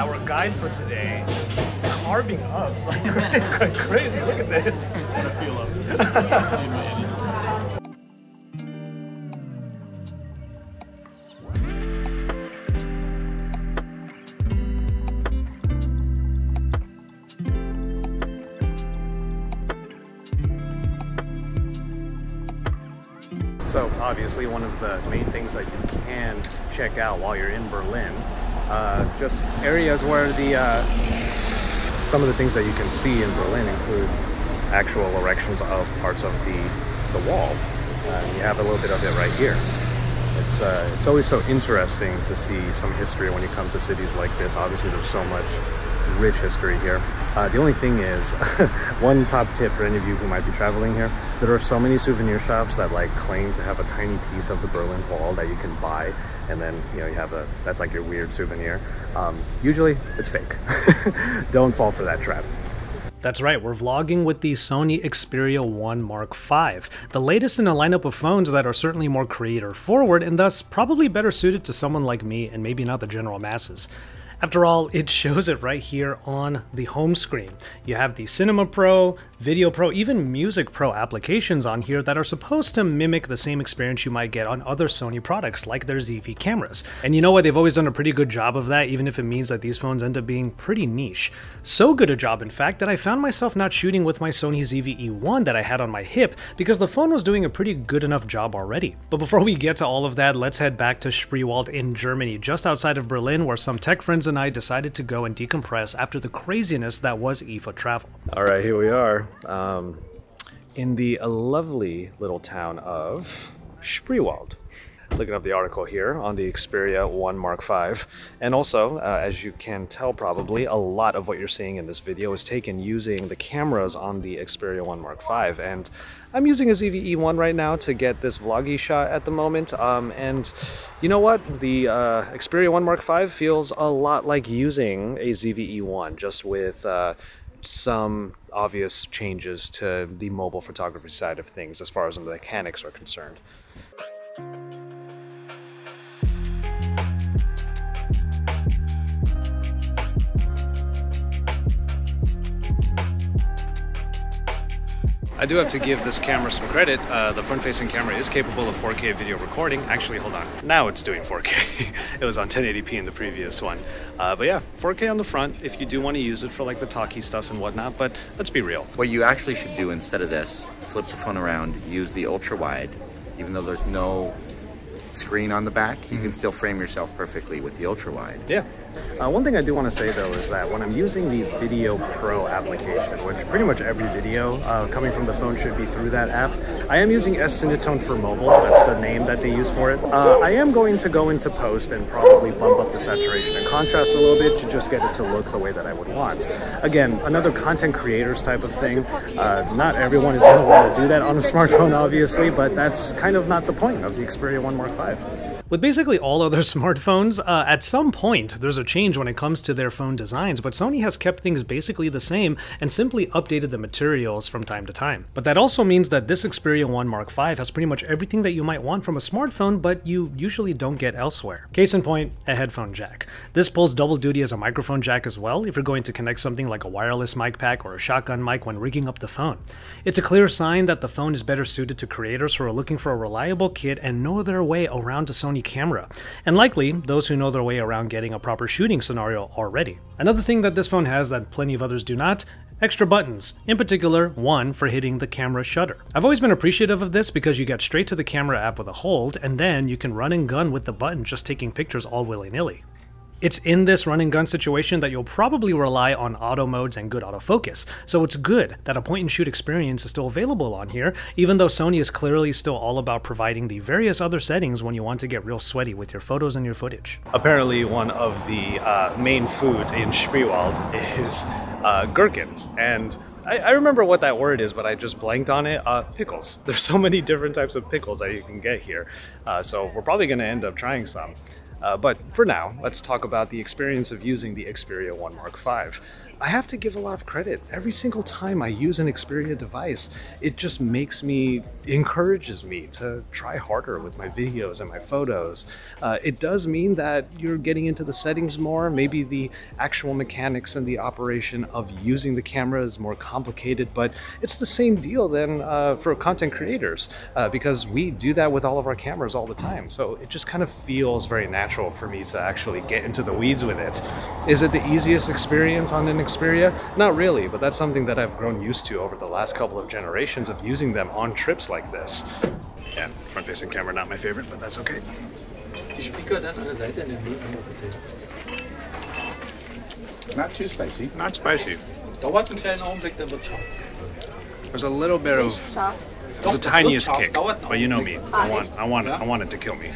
our guide for today is carving up like crazy. Look at this. What a feel of. So obviously one of the main things that you can check out while you're in Berlin, uh, just areas where the, uh, some of the things that you can see in Berlin include actual erections of parts of the, the wall. Uh, you have a little bit of it right here. It's, uh, it's always so interesting to see some history when you come to cities like this. Obviously there's so much rich history here. Uh, the only thing is, one top tip for any of you who might be traveling here, there are so many souvenir shops that like claim to have a tiny piece of the Berlin Wall that you can buy and then you know you have a that's like your weird souvenir. Um, usually it's fake. Don't fall for that trap. That's right, we're vlogging with the Sony Xperia 1 Mark V, the latest in a lineup of phones that are certainly more creator forward and thus probably better suited to someone like me and maybe not the general masses. After all, it shows it right here on the home screen. You have the Cinema Pro, Video Pro, even Music Pro applications on here that are supposed to mimic the same experience you might get on other Sony products like their ZV cameras. And you know what, they've always done a pretty good job of that, even if it means that these phones end up being pretty niche. So good a job, in fact, that I found myself not shooting with my Sony ZV-E1 that I had on my hip because the phone was doing a pretty good enough job already. But before we get to all of that, let's head back to Spreewald in Germany, just outside of Berlin, where some tech friends and I decided to go and decompress after the craziness that was IFA travel. All right, here we are um, in the lovely little town of Spreewald looking up the article here on the Xperia 1 Mark V. And also, uh, as you can tell probably, a lot of what you're seeing in this video is taken using the cameras on the Xperia 1 Mark V. And I'm using a ZV-E1 right now to get this vloggy shot at the moment. Um, and you know what? The uh, Xperia 1 Mark V feels a lot like using a ZV-E1, just with uh, some obvious changes to the mobile photography side of things as far as the mechanics are concerned. I do have to give this camera some credit. Uh, the front-facing camera is capable of 4K video recording. Actually, hold on. Now it's doing 4K. it was on 1080p in the previous one. Uh, but yeah, 4K on the front if you do want to use it for like the talkie stuff and whatnot. But let's be real. What you actually should do instead of this, flip the phone around, use the ultra wide, even though there's no screen on the back, you can still frame yourself perfectly with the ultra wide. Yeah. Uh, one thing I do want to say though is that when I'm using the Video Pro application, which pretty much every video uh, coming from the phone should be through that app, I am using S Cinetone for mobile. That's the name that they use for it. Uh, I am going to go into post and probably bump up the saturation and contrast a little bit to just get it to look the way that I would want. Again, another content creators type of thing. Uh, not everyone is going to want to do that on a smartphone, obviously, but that's kind of not the point of the Xperia 1 Mark V. With basically all other smartphones, uh, at some point there's a change when it comes to their phone designs, but Sony has kept things basically the same and simply updated the materials from time to time. But that also means that this Xperia 1 Mark V has pretty much everything that you might want from a smartphone, but you usually don't get elsewhere. Case in point, a headphone jack. This pulls double duty as a microphone jack as well if you're going to connect something like a wireless mic pack or a shotgun mic when rigging up the phone. It's a clear sign that the phone is better suited to creators who are looking for a reliable kit and know their way around a Sony camera, and likely those who know their way around getting a proper shooting scenario already. Another thing that this phone has that plenty of others do not extra buttons, in particular one for hitting the camera shutter. I've always been appreciative of this because you get straight to the camera app with a hold and then you can run and gun with the button just taking pictures all willy-nilly. It's in this run and gun situation that you'll probably rely on auto modes and good autofocus, so it's good that a point and shoot experience is still available on here, even though Sony is clearly still all about providing the various other settings when you want to get real sweaty with your photos and your footage. Apparently one of the uh, main foods in Spreewald is uh, gherkins, and I, I, remember what that word is, but I just blanked on it. Uh, pickles. There's so many different types of pickles that you can get here, uh, so we're probably going to end up trying some. Uh, but for now, let's talk about the experience of using the Xperia 1 Mark V. I have to give a lot of credit. Every single time I use an Xperia device, it just makes me, encourages me to try harder with my videos and my photos. Uh, it does mean that you're getting into the settings more. Maybe the actual mechanics and the operation of using the camera is more complicated, but it's the same deal then uh, for content creators uh, because we do that with all of our cameras all the time. So it just kind of feels very natural for me to actually get into the weeds with it. Is it the easiest experience on an Xperia? Not really, but that's something that I've grown used to over the last couple of generations of using them on trips like this. Yeah, front-facing camera not my favorite, but that's okay. Die Speaker dann an der Seite in den Müll. Not too spicy. Not spicy. Dauert einen kleinen Augenblick, dann wird scharf. There's a little bit of scharf. the tiniest kick, but you know me. I want, I want, I want it to kill me.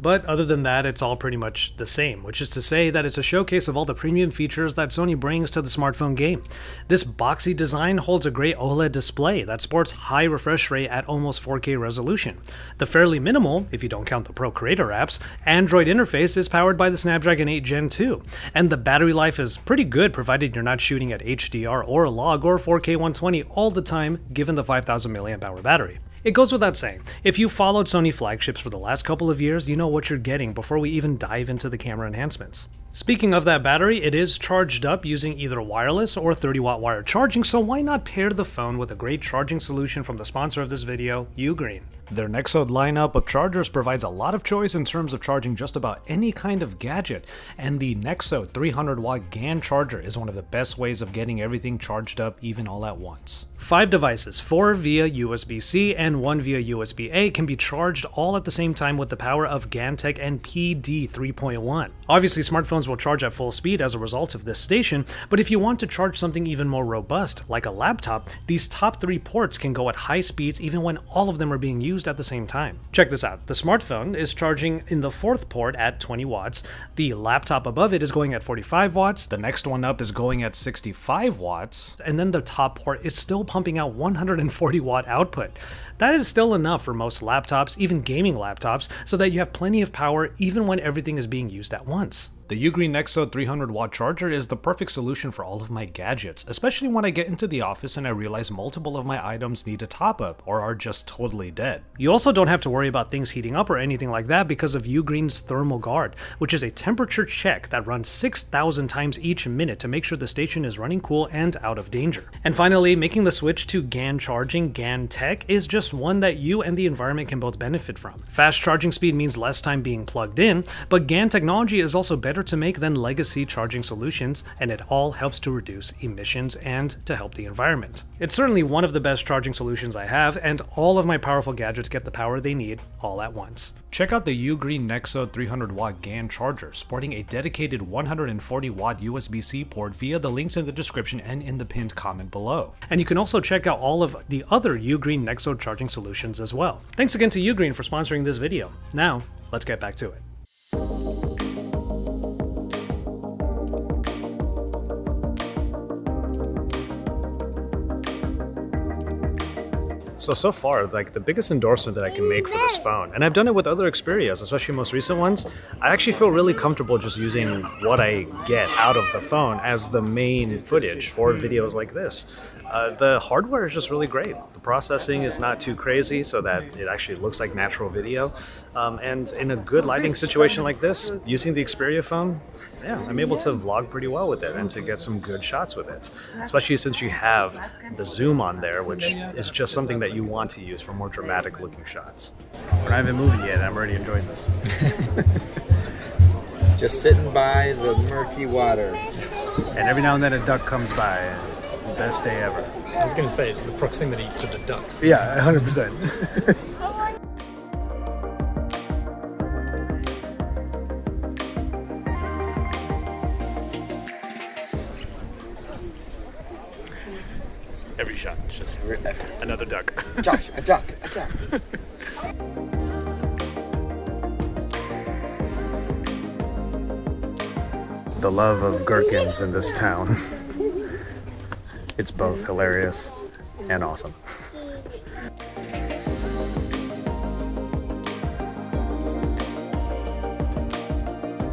But other than that, it's all pretty much the same, which is to say that it's a showcase of all the premium features that Sony brings to the smartphone game. This boxy design holds a great OLED display that sports high refresh rate at almost 4K resolution. The fairly minimal, if you don't count the Pro Creator apps, Android interface is powered by the Snapdragon 8 Gen 2, and the battery life is pretty good provided you're not shooting at HDR or log or 4K 120 all the time given the 5000 mAh battery. It goes without saying, if you followed Sony flagships for the last couple of years, you know what you're getting before we even dive into the camera enhancements. Speaking of that battery, it is charged up using either wireless or 30 watt wired charging, so why not pair the phone with a great charging solution from the sponsor of this video, Ugreen? Their Nexode lineup of chargers provides a lot of choice in terms of charging just about any kind of gadget, and the Nexode 300 watt GaN charger is one of the best ways of getting everything charged up even all at once. Five devices, four via USB C and one via USB A, can be charged all at the same time with the power of GANTech and PD 3.1. Obviously, smartphones will charge at full speed as a result of this station, but if you want to charge something even more robust, like a laptop, these top three ports can go at high speeds even when all of them are being used at the same time. Check this out the smartphone is charging in the fourth port at 20 watts, the laptop above it is going at 45 watts, the next one up is going at 65 watts, and then the top port is still pumping out 140 watt output. That is still enough for most laptops, even gaming laptops, so that you have plenty of power even when everything is being used at once. The Ugreen Nexode 300 watt charger is the perfect solution for all of my gadgets, especially when I get into the office and I realize multiple of my items need a top up or are just totally dead. You also don't have to worry about things heating up or anything like that because of Ugreen's Thermal Guard, which is a temperature check that runs 6,000 times each minute to make sure the station is running cool and out of danger. And finally, making the switch to GaN charging, GaN tech, is just one that you and the environment can both benefit from. Fast charging speed means less time being plugged in, but GaN technology is also better to make than legacy charging solutions, and it all helps to reduce emissions and to help the environment. It's certainly one of the best charging solutions I have, and all of my powerful gadgets get the power they need all at once. Check out the Ugreen Nexode 300 watt GaN charger, sporting a dedicated 140 watt USB C port via the links in the description and in the pinned comment below. And you can also check out all of the other Ugreen Nexode charging solutions as well. Thanks again to Ugreen for sponsoring this video. Now, let's get back to it. So, so far, like the biggest endorsement that I can make for this phone, and I've done it with other Xperias, especially most recent ones, I actually feel really comfortable just using what I get out of the phone as the main footage for videos like this. Uh, the hardware is just really great. The processing is not too crazy so that it actually looks like natural video. Um, and in a good lighting situation like this, using the Xperia phone, yeah, I'm able to vlog pretty well with it and to get some good shots with it. Especially since you have the zoom on there, which is just something that you want to use for more dramatic looking shots. We're not even moving yet, I'm already enjoying this. Just sitting by the murky water. And every now and then a duck comes by. And the Best day ever. I was gonna say it's the proximity to the ducks. Yeah, 100%. Every shot, it's just another duck. Josh, a duck, a duck. the love of gherkins in this town. It's both hilarious and awesome.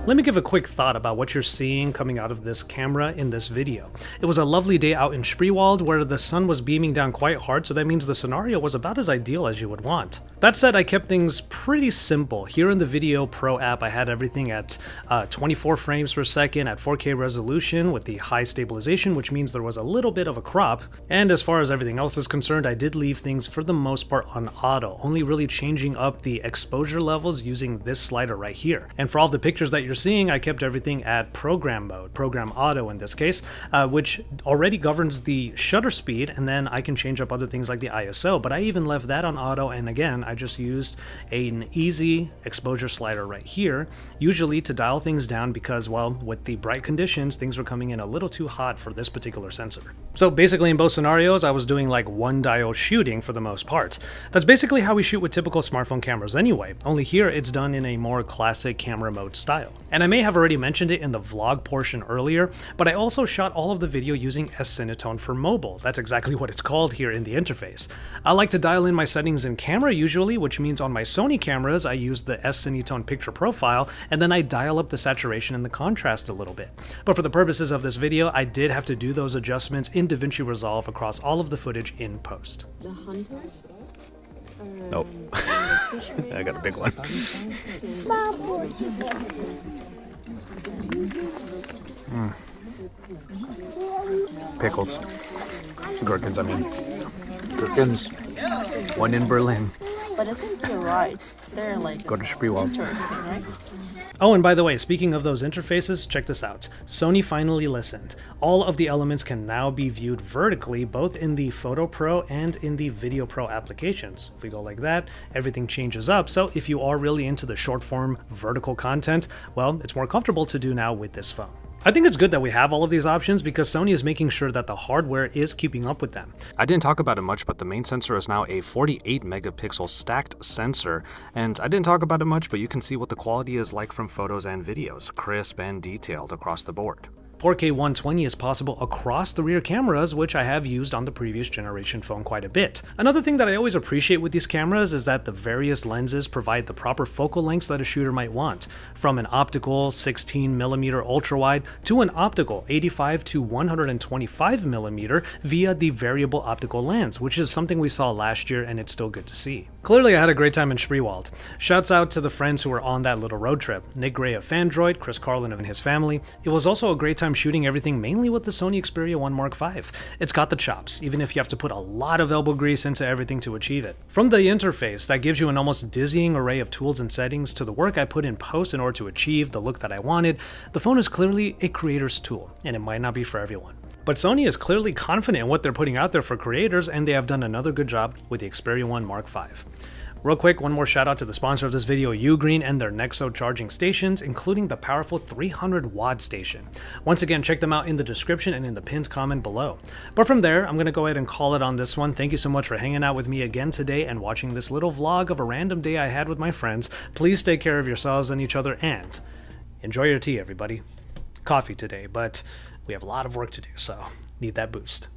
Let me give a quick thought about what you're seeing coming out of this camera in this video. It was a lovely day out in Spreewald where the sun was beaming down quite hard, so that means the scenario was about as ideal as you would want. That said, I kept things pretty simple. Here in the Video Pro app, I had everything at uh, 24 frames per second at 4K resolution with the high stabilization, which means there was a little bit of a crop. And as far as everything else is concerned, I did leave things for the most part on auto, only really changing up the exposure levels using this slider right here. And for all the pictures that you're seeing, I kept everything at program mode, program auto in this case, uh, which already governs the shutter speed, and then I can change up other things like the ISO, but I even left that on auto, and again, I just used an easy exposure slider right here, usually to dial things down because, well, with the bright conditions, things were coming in a little too hot for this particular sensor. So basically in both scenarios, I was doing like one dial shooting for the most part. That's basically how we shoot with typical smartphone cameras anyway, only here it's done in a more classic camera mode style. And I may have already mentioned it in the vlog portion earlier, but I also shot all of the video using S-Cinetone for mobile. That's exactly what it's called here in the interface. I like to dial in my settings in camera usually, which means on my Sony cameras I use the S-Cinetone picture profile, and then I dial up the saturation and the contrast a little bit. But for the purposes of this video, I did have to do those adjustments in DaVinci Resolve across all of the footage in post. The hunters? Nope. I got a big one. Mm. Pickles. Gherkins, I mean. Gherkins. One in Berlin. But I think you're right. They're like Go to Spreewald. interesting, right? Oh, and by the way, speaking of those interfaces, check this out. Sony finally listened. All of the elements can now be viewed vertically, both in the Photo Pro and in the Video Pro applications. If we go like that, everything changes up, so if you are really into the short form vertical content, well, it's more comfortable to do now with this phone. I think it's good that we have all of these options because Sony is making sure that the hardware is keeping up with them. I didn't talk about it much, but the main sensor is now a 48 megapixel stacked sensor. And I didn't talk about it much, but you can see what the quality is like from photos and videos, crisp and detailed across the board. 4K 120 is possible across the rear cameras, which I have used on the previous generation phone quite a bit. Another thing that I always appreciate with these cameras is that the various lenses provide the proper focal lengths that a shooter might want, from an optical 16mm ultra wide to an optical 85 to 125mm via the variable optical lens, which is something we saw last year and it's still good to see. Clearly I had a great time in Spreewald. Shouts out to the friends who were on that little road trip, Nick Gray of Fandroid, Chris Carlin and his family. It was also a great time shooting everything mainly with the Sony Xperia 1 Mark V. It's got the chops, even if you have to put a lot of elbow grease into everything to achieve it. From the interface that gives you an almost dizzying array of tools and settings to the work I put in post in order to achieve the look that I wanted, the phone is clearly a creator's tool, and it might not be for everyone. But Sony is clearly confident in what they're putting out there for creators, and they have done another good job with the Xperia 1 Mark V. Real quick, one more shout out to the sponsor of this video, Ugreen, and their Nexode charging stations, including the powerful 300 watt station. Once again, check them out in the description and in the pinned comment below. But from there, I'm going to go ahead and call it on this one. Thank you so much for hanging out with me again today and watching this little vlog of a random day I had with my friends. Please take care of yourselves and each other, and enjoy your tea, everybody. Coffee today, but we have a lot of work to do, so need that boost.